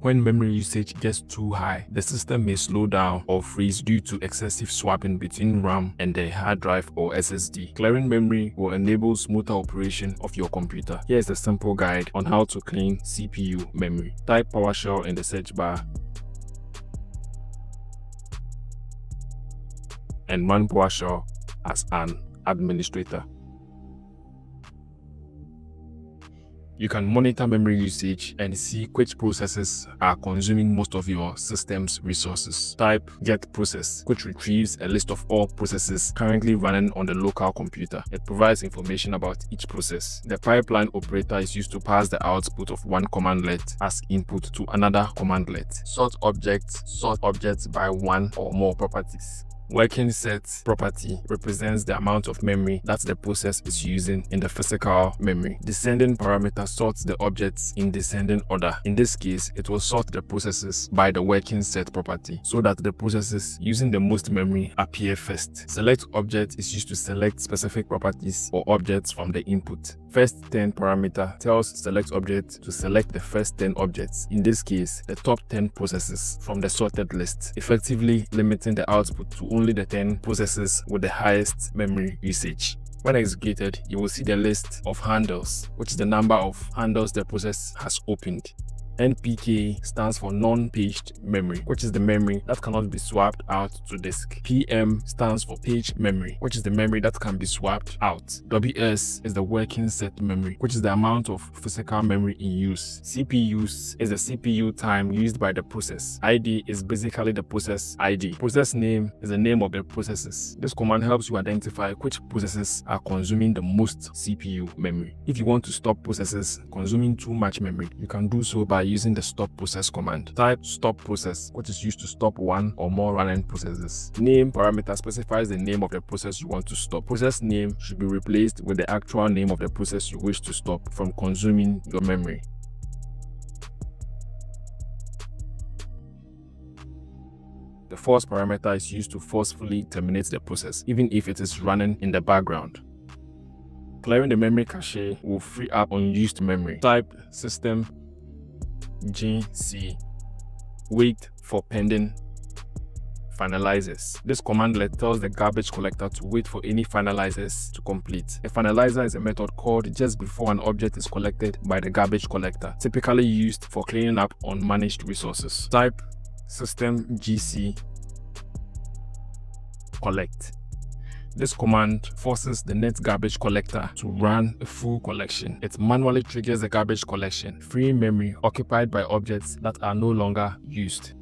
When memory usage gets too high, the system may slow down or freeze due to excessive swapping between RAM and the hard drive or SSD. Clearing memory will enable smoother operation of your computer. Here is a simple guide on how to clean CPU memory. Type PowerShell in the search bar and run PowerShell as an administrator. You can monitor memory usage and see which processes are consuming most of your system's resources. Type get process, which retrieves a list of all processes currently running on the local computer. It provides information about each process. The pipeline operator is used to pass the output of one commandlet as input to another commandlet. Sort objects, sort objects by one or more properties. Working set property represents the amount of memory that the process is using in the physical memory. Descending parameter sorts the objects in descending order. In this case, it will sort the processes by the working set property so that the processes using the most memory appear first. Select object is used to select specific properties or objects from the input. First 10 parameter tells select object to select the first 10 objects, in this case, the top 10 processes from the sorted list, effectively limiting the output to only the 10 processes with the highest memory usage. When executed, you will see the list of handles, which is the number of handles the process has opened. NPK stands for non-paged memory, which is the memory that cannot be swapped out to disk. PM stands for page memory, which is the memory that can be swapped out. WS is the working set memory, which is the amount of physical memory in use. CPUs is the CPU time used by the process. ID is basically the process ID. Process name is the name of the processes. This command helps you identify which processes are consuming the most CPU memory. If you want to stop processes consuming too much memory, you can do so by using the stop process command. Type stop process, which is used to stop one or more running processes. Name parameter specifies the name of the process you want to stop. Process name should be replaced with the actual name of the process you wish to stop from consuming your memory. The force parameter is used to forcefully terminate the process, even if it is running in the background. Clearing the memory cache will free up unused memory. Type system GC wait for pending finalizers. This commandlet tells the garbage collector to wait for any finalizers to complete. A finalizer is a method called just before an object is collected by the garbage collector, typically used for cleaning up unmanaged resources. Type system GC collect. This command forces the net garbage collector to run a full collection. It manually triggers the garbage collection, freeing memory occupied by objects that are no longer used.